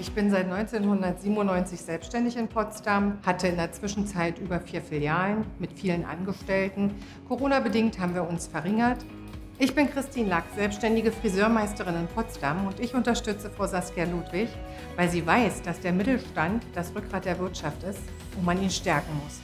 Ich bin seit 1997 selbstständig in Potsdam, hatte in der Zwischenzeit über vier Filialen mit vielen Angestellten. Corona-bedingt haben wir uns verringert. Ich bin Christine Lack, selbstständige Friseurmeisterin in Potsdam und ich unterstütze Frau Saskia Ludwig, weil sie weiß, dass der Mittelstand das Rückgrat der Wirtschaft ist und man ihn stärken muss.